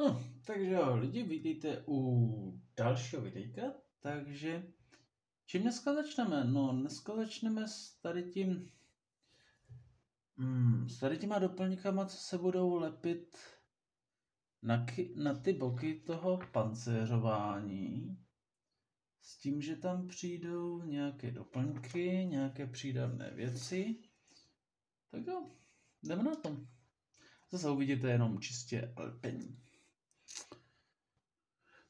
No, takže jo, lidi, vítejte u dalšího videjka, takže čím dneska začneme? No, dneska začneme s tady tím, hmm, s tady těma doplňkama, co se budou lepit na, na ty boky toho pancéřování. S tím, že tam přijdou nějaké doplňky, nějaké přídavné věci. Tak jo, jdeme na to. Zase uvidíte jenom čistě lepení.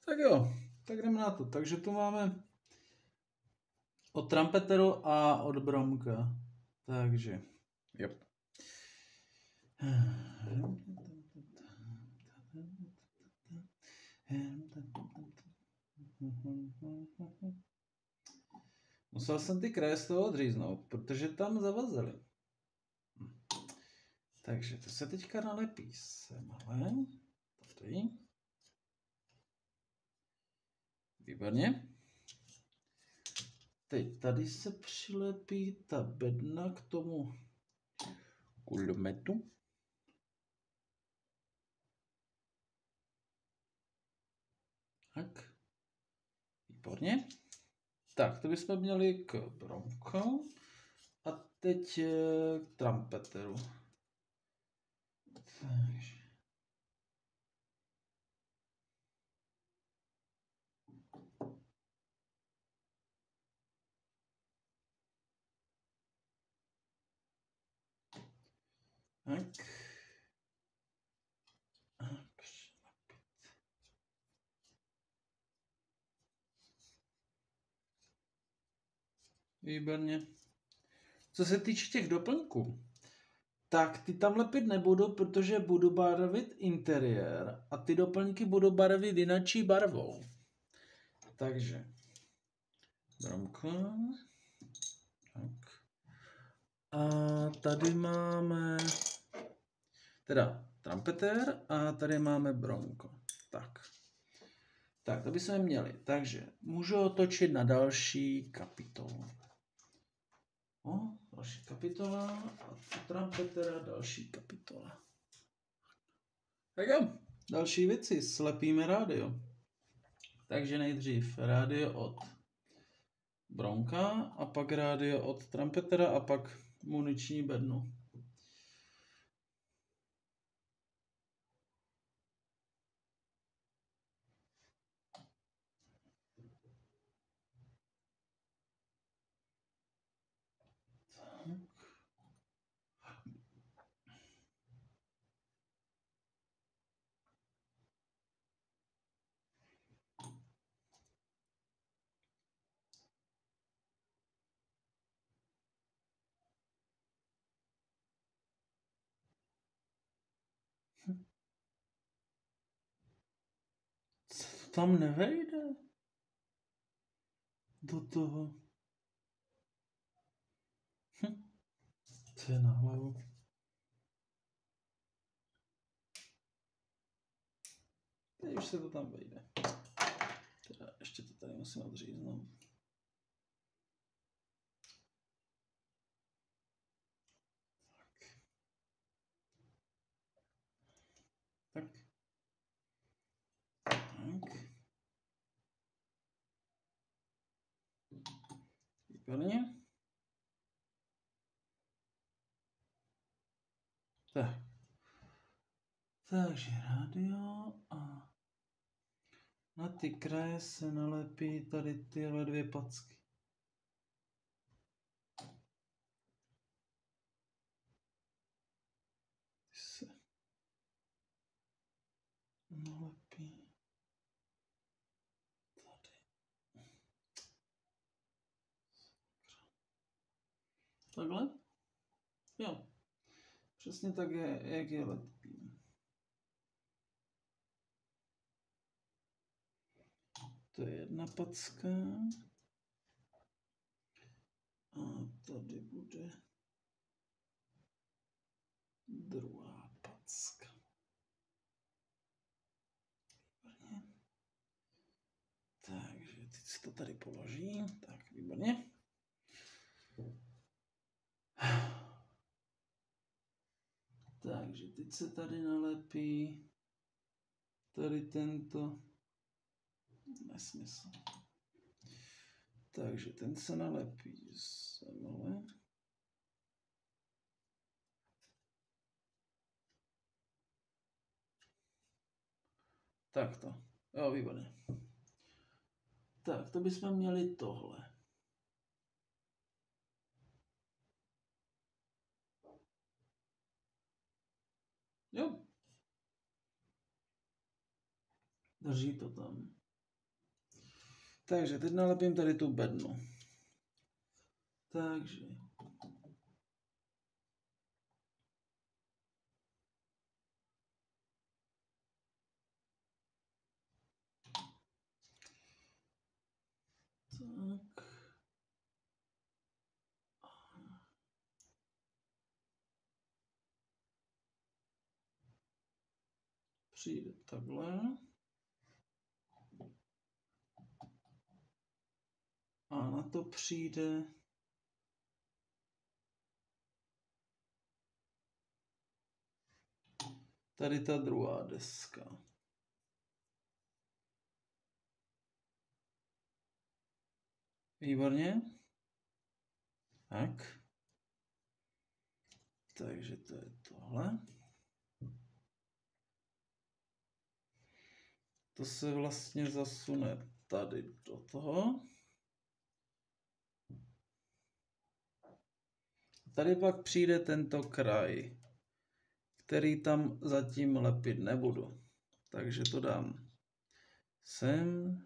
Tak jo, tak jdeme na to. Takže tu máme od Trumpeteru a od Bromka. Takže, jo. Musel jsem ty kraje z toho odříznout, protože tam zavazili. Takže to se teďka nalepí semhle. Tady. Výborně. Teď tady se přilepí ta bedna k tomu kulometu. Tak. Výborně. Tak, to bychom měli k bronku. A teď k trumpeteru. Takže. Tak. Výborně. Co se týče těch doplňků, tak ty tam lepit nebudu, protože budu barvit interiér a ty doplňky budu barvit jinačí barvou. Takže bromko. Tak. A tady máme teda trumpeter a tady máme bronko. Tak. Tak, to bychom měli. Takže můžu otočit na další kapitolu. O, další kapitola a trumpetera další kapitola. Tak jo, další věci, slepíme rádio. Takže nejdřív rádio od Bronka a pak rádio od trumpetera a pak muniční bednu. Tam nevejde. Do toho. Hm. Co je na hlavu? Teď už se to tam vejde. Teda ještě to tady musím odříznout. Tak. Tak. Výborně. Tak. Takže rádio a na ty kraje se nalepí tady tyhle dvě packy. Ty se nalepí tady. Takhle? Jo. Přesně tak, je, jak je lepí. To je jedna packa. A tady bude druhá packa. Takže teď si to tady položím. Tak, výborně. Takže teď se tady nalepí tady tento nesmysl. Takže ten se nalepí semhle. Tak to. Jo, výborně. Tak, to bychom měli tohle. Jo. Drží to tam. Takže teď nalepím tady tu bednu. Takže. Tak. Přijde takhle. A na to přijde tady ta druhá deska. Výborně. Tak. Takže to je tohle. To se vlastně zasune tady do toho. Tady pak přijde tento kraj, který tam zatím lepit nebudu. Takže to dám sem,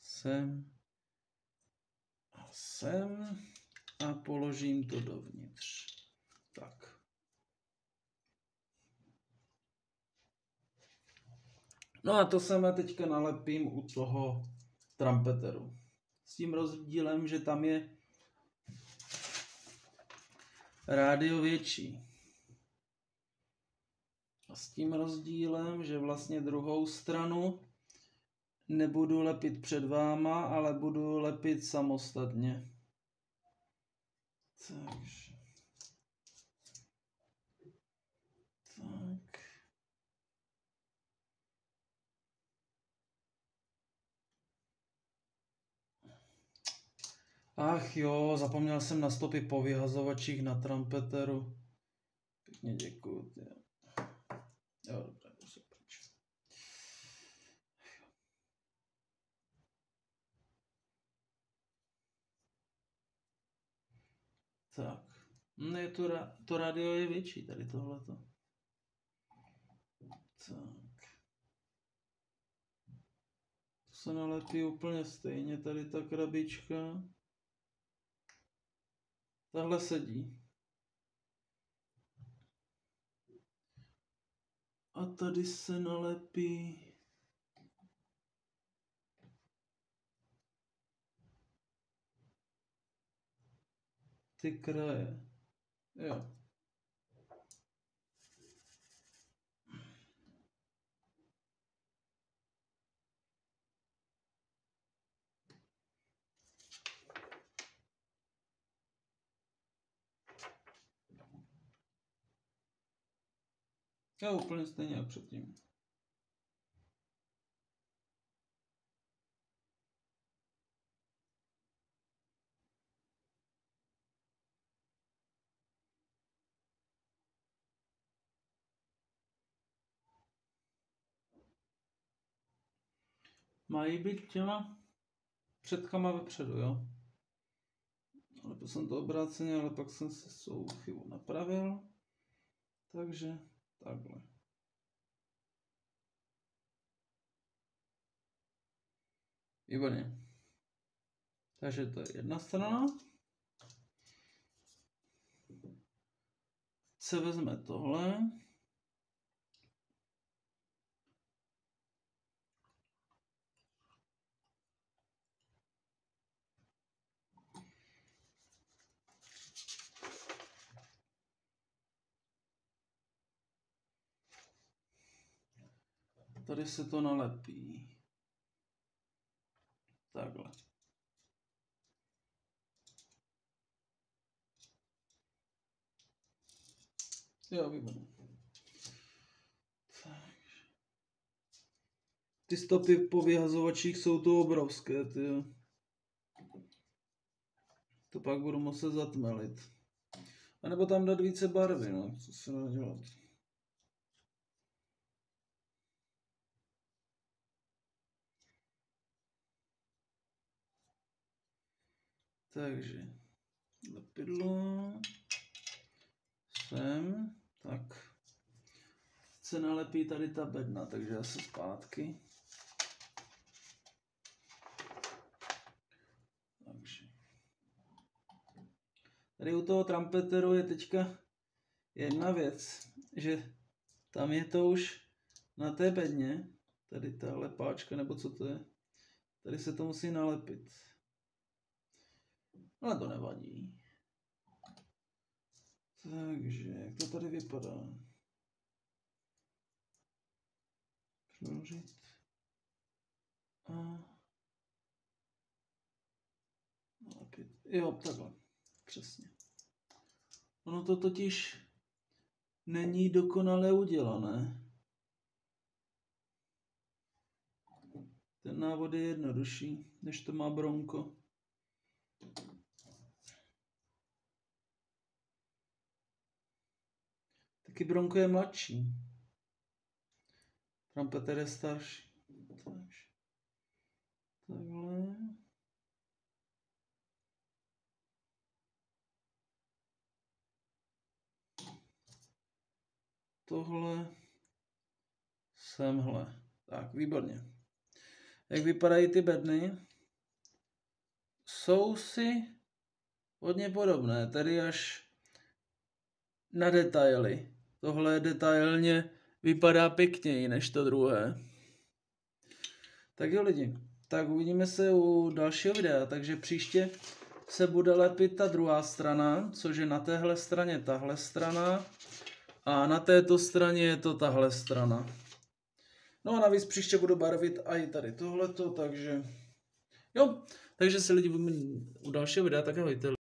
sem a sem a položím to dovnitř. Tak. No a to se teďka nalepím u toho trumpeteru. S tím rozdílem, že tam je rádio větší. A s tím rozdílem, že vlastně druhou stranu nebudu lepit před váma, ale budu lepit samostatně. Takže. Tak. Ach jo, zapomněl jsem na stopy po vyhazovačích na trampeteru. Pěkně děkuju. Jo, se pryč. Tak. Ne, to, to radio je větší, tady tohleto. Tak. To se nalepí úplně stejně, tady ta krabička. Tahle sedí. A tady se nalepí ty kraje. Jo. Jo, úplně stejně jak předtím. Mají být těma předkama vepředu, jo? Ale to jsem to obráceně, ale pak jsem se svou chybu napravil. Takže takhle. Výborně. Takže to je jedna strana. Se vezme tohle. Tady se to nalepí. Takhle. Jo, výborně. Ty stopy po vyhazovačích jsou to obrovské, ty. To pak budu muset zatmelit. A nebo tam dát více barvy, no, co se dá dělat. Takže lepidlo sem, tak se nalepí tady ta bedna, takže já se zpátky. Takže. Tady u toho trampeteru je teďka jedna věc, že tam je to už na té bedně, tady ta lepáčka, nebo co to je, tady se to musí nalepit. Ale to nevadí. Takže, jak to tady vypadá? Přeložit. A... Jo, takhle. Přesně. Ono to totiž není dokonale udělané. Ten návod je jednodušší, než to má Bronco. Taky Bronco je mladší. Trumpeter je starší. Takže. Takhle. Tohle. Semhle. Tak, výborně. Jak vypadají ty bedny? Jsou si hodně podobné, tady až na detaily. Tohle detailně vypadá pěkněji než to druhé. Tak jo lidi, tak uvidíme se u dalšího videa, takže příště se bude lepit ta druhá strana, což je na téhle straně tahle strana a na této straně je to tahle strana. No a navíc příště budu barvit i tady tohleto, takže jo, takže se lidi u dalšího videa, tak ahojte.